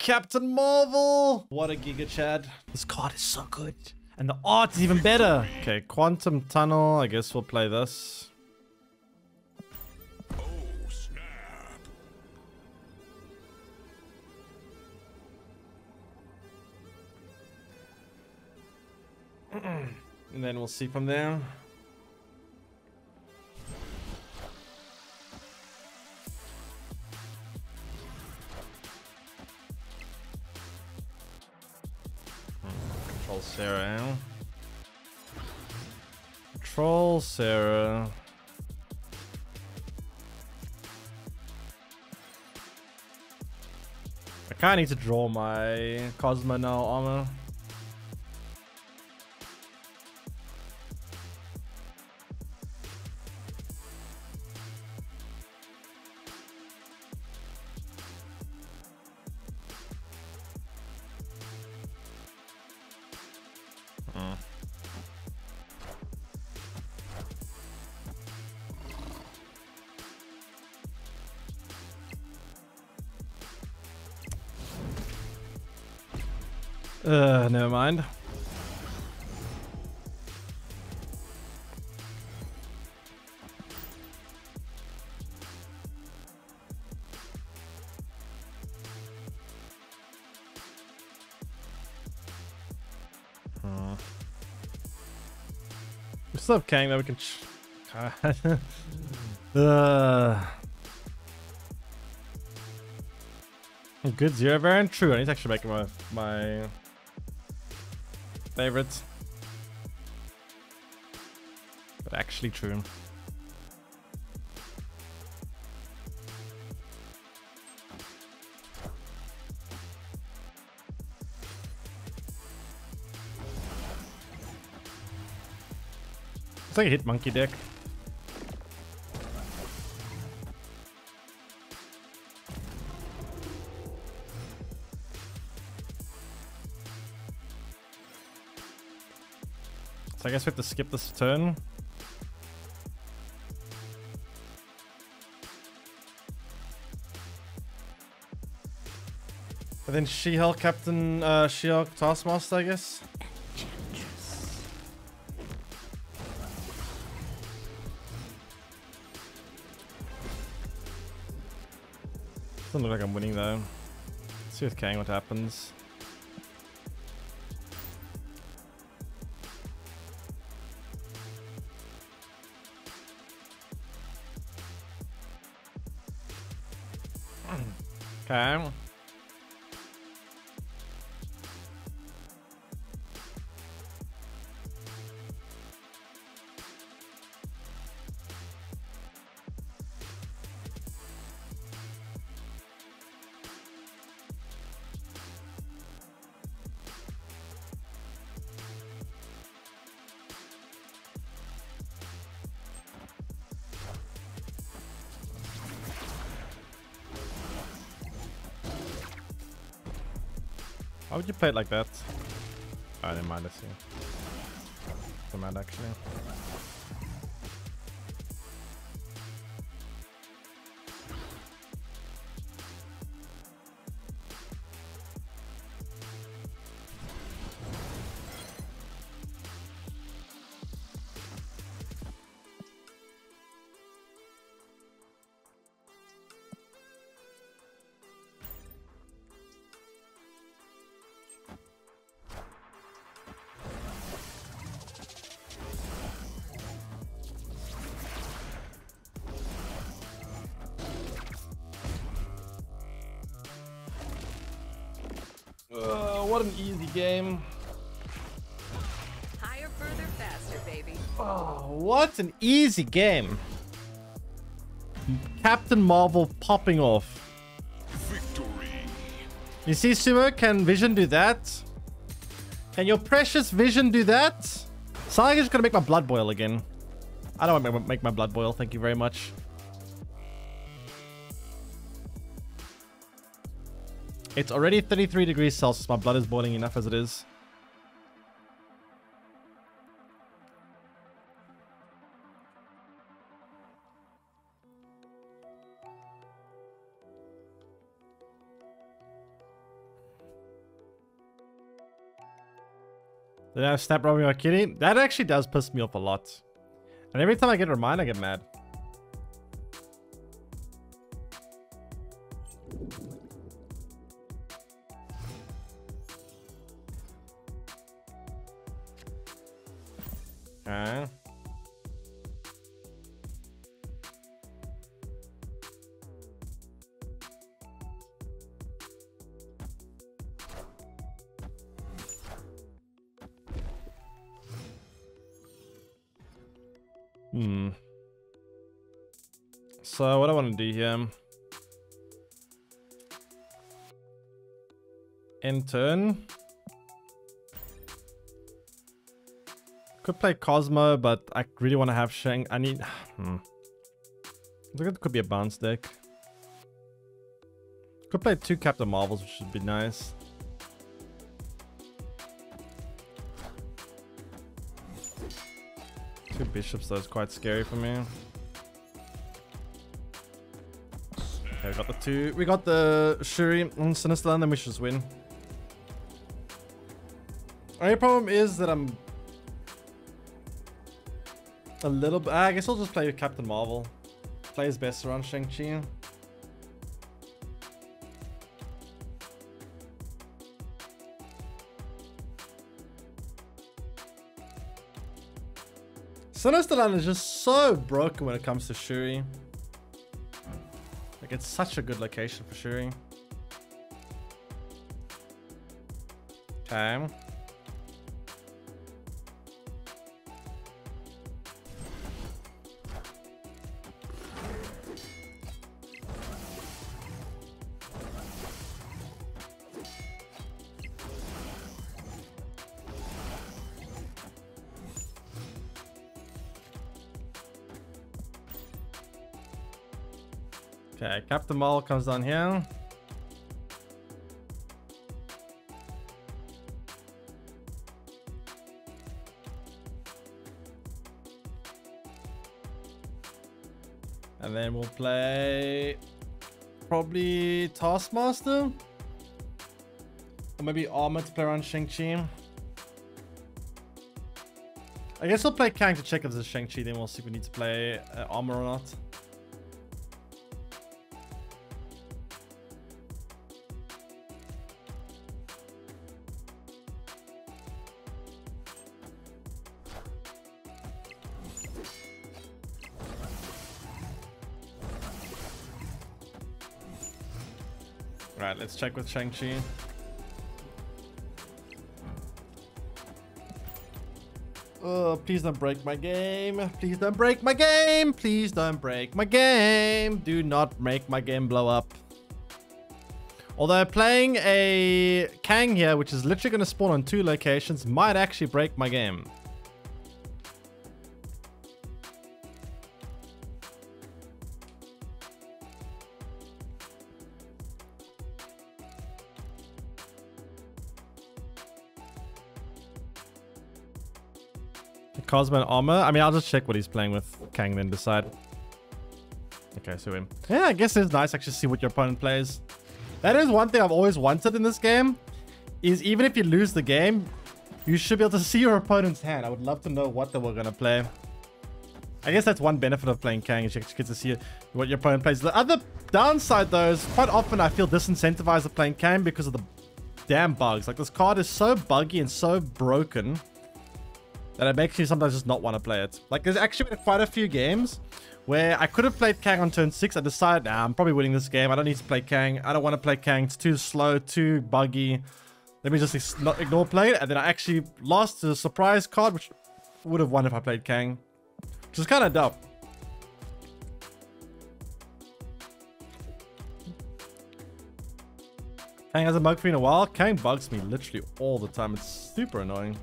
Captain Marvel! What a Giga Chad. This card is so good. And the art is even better. Okay, Quantum Tunnel. I guess we'll play this. Oh, snap. And then we'll see from there. Control Sarah. Control Sarah. I kind of need to draw my Cosmo now armor. Uh, never mind. Hmm. We still have Kang that we can. Uh. Good zero variant. True. I need to actually make my my favorite. But actually true. It's like a hit monkey deck. I guess we have to skip this turn. And then She-Hulk Captain uh, She-Hulk Taskmaster, I guess. Doesn't look like I'm winning though. Let's see with Kang what happens. Okay. Why would you play it like that? Ah, I didn't mind, I see. Don't actually. What an easy game. Higher, further, faster, baby. Oh, what an easy game. Captain Marvel popping off. Victory. You see, Sumo, can Vision do that? Can your precious Vision do that? Saga's gonna make my blood boil again. I don't want to make my blood boil, thank you very much. It's already 33 degrees Celsius. My blood is boiling enough as it is. Did I snap robbing my kitty? That actually does piss me off a lot. And every time I get a reminder, I get mad. Hmm. So what I want to do here. In turn. Could play Cosmo, but I really want to have Shang. I need. Hmm. Think it could be a bounce deck. Could play two Captain Marvels, which would be nice. Two bishops, though, is quite scary for me. Okay, we got the two. We got the Shuri and Sinister, and then we should just win. Only problem is that I'm a little bit. I guess I'll just play with Captain Marvel. Plays best around Shang-Chi. Sinister London is just so broken when it comes to Shuri. Like, it's such a good location for Shuri. Okay. Okay, Captain Marvel comes down here. And then we'll play probably Taskmaster. Or maybe Armor to play around Shang-Chi. I guess we'll play Kang to check if there's Shang-Chi, then we'll see if we need to play uh, Armor or not. Let's check with Shang-Chi. Oh, please don't break my game. Please don't break my game. Please don't break my game. Do not make my game blow up. Although playing a Kang here, which is literally going to spawn on two locations, might actually break my game. Cosmo and Armor. I mean, I'll just check what he's playing with Kang, then decide. Okay, so him. Yeah, I guess it's nice actually see what your opponent plays. That is one thing I've always wanted in this game. Is even if you lose the game, you should be able to see your opponent's hand. I would love to know what they were gonna play. I guess that's one benefit of playing Kang is you get to see what your opponent plays. The other downside though is quite often I feel disincentivized of playing Kang because of the damn bugs. Like this card is so buggy and so broken that it makes you sometimes just not want to play it. Like, there's actually been quite a few games where I could have played Kang on turn 6. I decided, nah, I'm probably winning this game. I don't need to play Kang. I don't want to play Kang. It's too slow, too buggy. Let me just ignore play it. And then I actually lost the surprise card, which would have won if I played Kang. Which is kind of dumb. Kang hasn't bugged me in a while. Kang bugs me literally all the time. It's super annoying.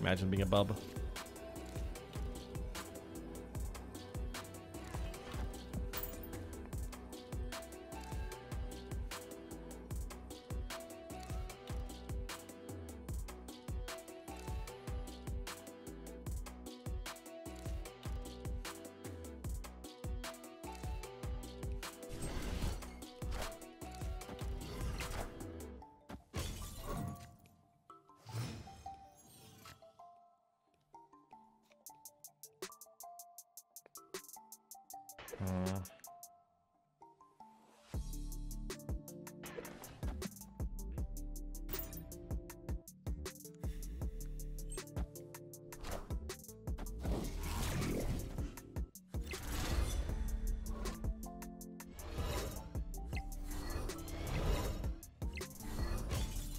Imagine being a bub.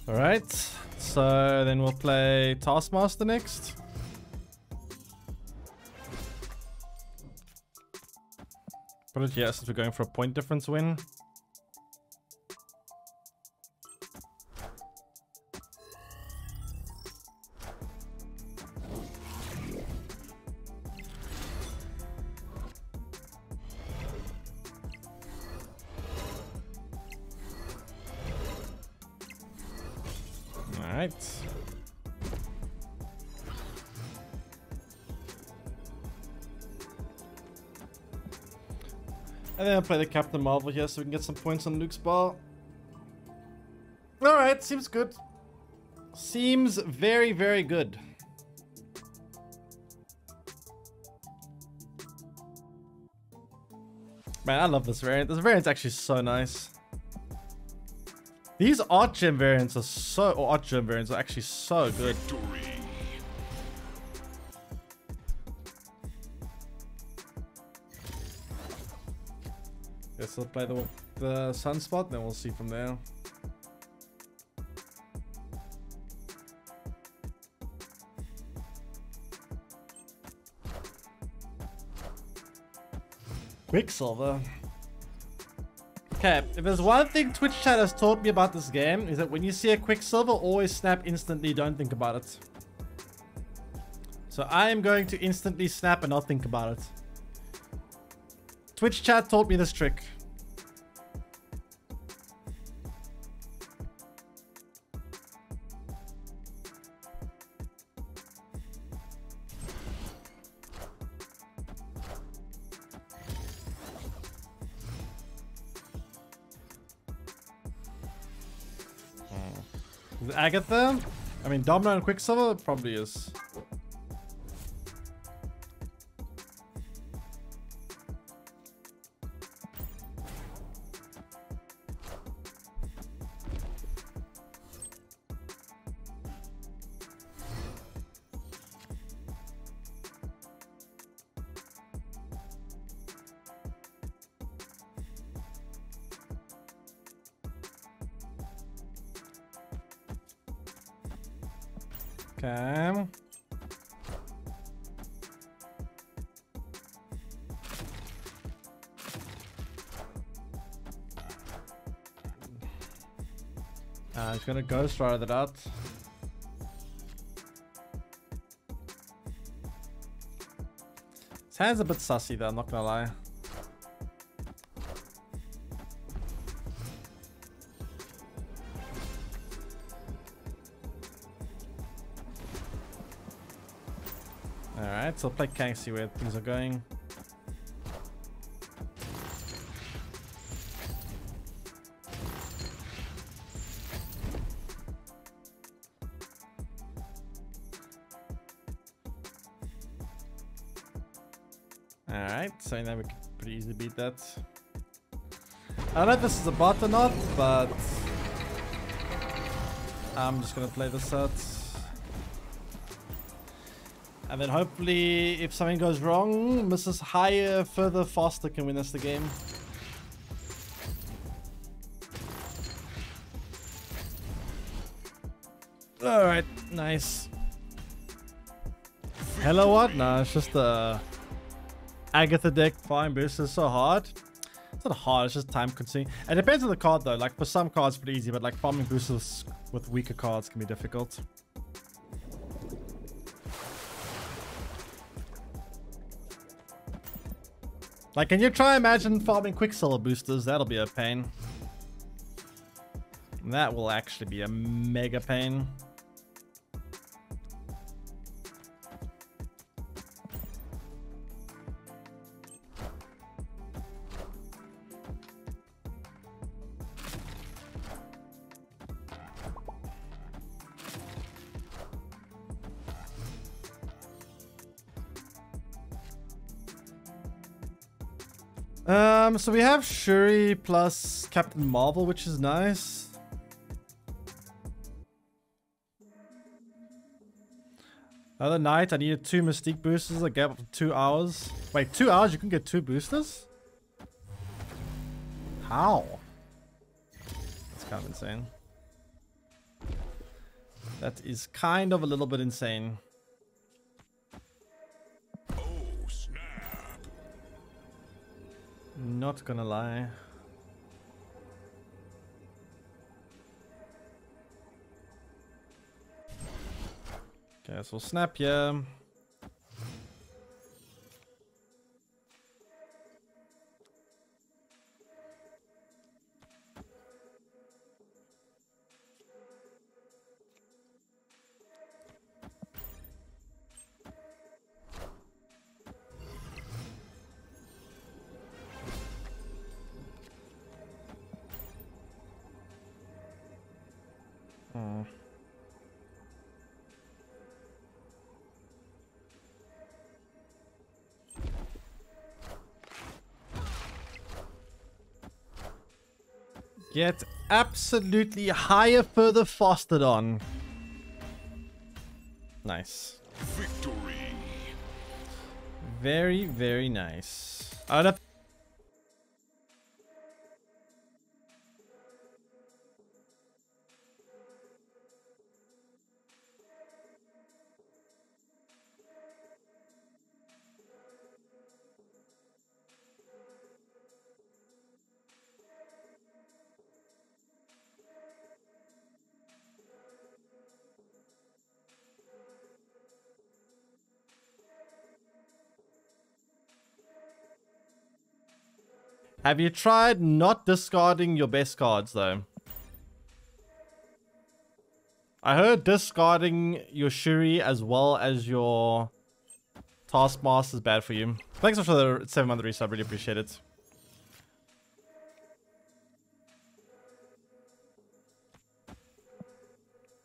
Alright, so then we'll play Taskmaster next. It here since we're going for a point difference win. And then I'll play the Captain Marvel here so we can get some points on Luke's bar. Alright, seems good. Seems very, very good. Man, I love this variant. This variant's actually so nice. These Artgerm variants are so, or Artgerm variants are actually so good. Guess I'll play the, the sunspot, then we'll see from there. Quicksilver. Okay, if there's one thing Twitch chat has taught me about this game is that when you see a Quicksilver, always snap instantly, don't think about it. So I am going to instantly snap and not think about it. Twitch chat taught me this trick. Agatha? I mean, Domino and Quicksilver probably is. Uh, he's gonna Ghost Rider that. His hand's a bit sussy though, I'm not gonna lie. Alright, so play Kang, see where things are going. I don't know if this is a bot or not, but I'm just gonna play this out. And then hopefully, if something goes wrong, Mrs. Higher, further, faster can win us the game. Alright, nice. Hello, what? Nah, it's just a Agatha deck. Fine boost is so hard. It's not hard, it's just time consuming. It depends on the card though. Like for some cards, it's pretty easy, but like farming boosters with weaker cards can be difficult. Like, can you try imagine farming Quicksilver boosters? That'll be a pain. That will actually be a mega pain. So we have Shuri plus Captain Marvel, which is nice. Other night, I needed two Mystique boosters. I up two hours. Wait, two hours? You can get two boosters? How? That's kind of insane. That is kind of a little bit insane. Not gonna lie. Okay, so snap yeah. Get absolutely higher, further, faster on. Nice. Victory. Very, very nice. I would have Have you tried not discarding your best cards though? I heard discarding your Shuri as well as your Taskmaster is bad for you. Thanks for the 7 month resub, really appreciate it.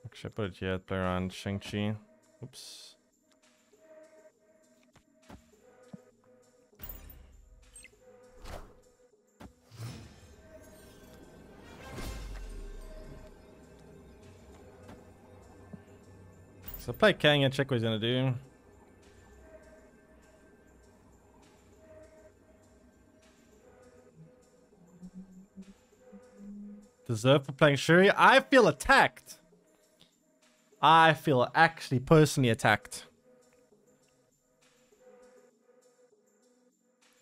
Actually, I put it here, play around Shang-Chi. Oops. So play Kang and check what he's gonna do. Deserve for playing Shuri? I feel attacked. I feel actually personally attacked.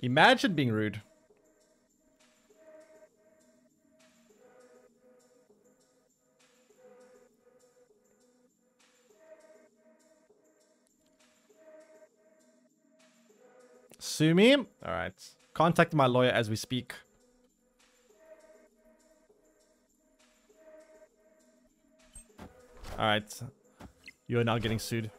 Imagine being rude. Sue me? Alright. Contact my lawyer as we speak. Alright. You are now getting sued.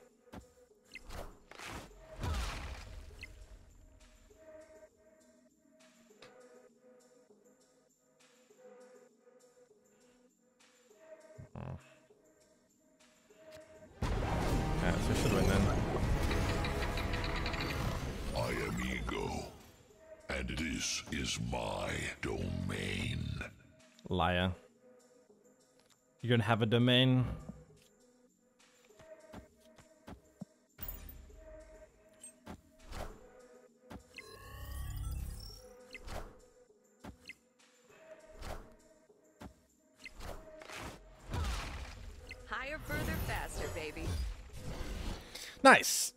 And this is my domain. Liar. You're gonna have a domain. Higher, further, faster, baby. Nice.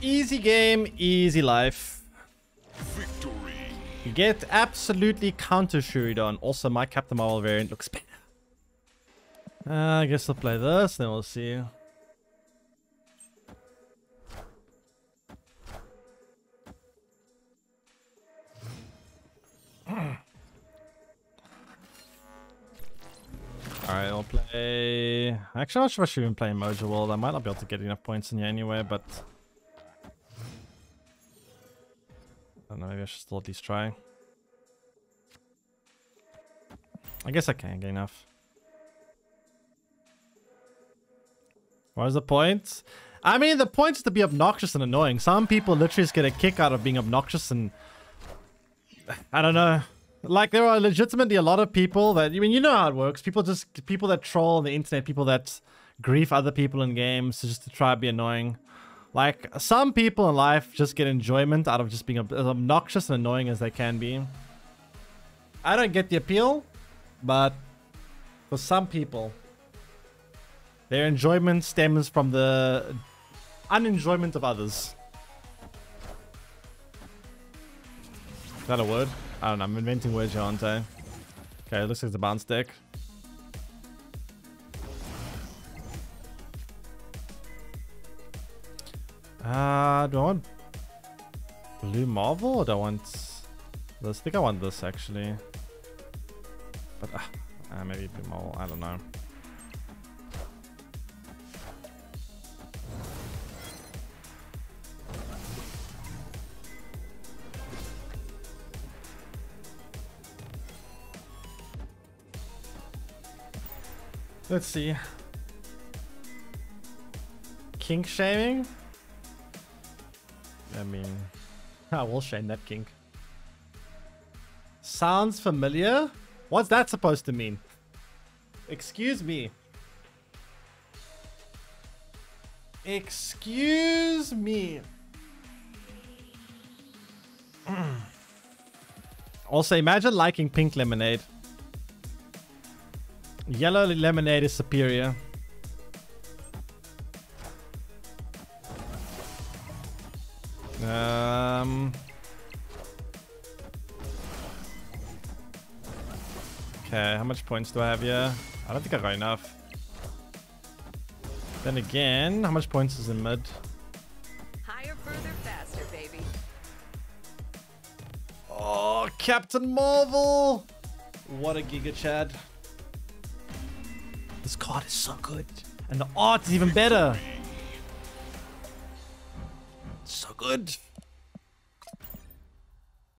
Easy game, easy life. You get absolutely counter Shuridan. Also, my Captain Marvel variant looks better. Uh, I guess I'll play this, then we'll see. Alright, I'll play... Actually, I'm not sure if I should even play Mojo World. I might not be able to get enough points in here anyway, but... should still at least try. I guess I can get enough. What is the point? I mean, the point is to be obnoxious and annoying. Some people literally just get a kick out of being obnoxious and I don't know. Like there are legitimately a lot of people that I mean you know how it works. People just people that troll on the internet, people that grief other people in games just to try to be annoying. Like some people in life just get enjoyment out of just being as obnoxious and annoying as they can be. I don't get the appeal, but for some people, their enjoyment stems from the unenjoyment of others. Is that a word? I don't know. I'm inventing words here, aren't I? Okay, it looks like it's a bounce deck. Uh, do I want blue marvel or do I want this? I think I want this actually. But uh, uh, maybe blue marvel. I don't know. Let's see. Kink shaming? I mean, I will shame that kink. Sounds familiar? What's that supposed to mean? Excuse me. Excuse me. also, imagine liking pink lemonade. Yellow lemonade is superior. Um. Okay, how much points do I have here? I don't think I got enough. Then again, how much points is in mid? Higher, further, faster, baby. Oh, Captain Marvel! What a Giga Chad. This card is so good. And the art is even better. Good.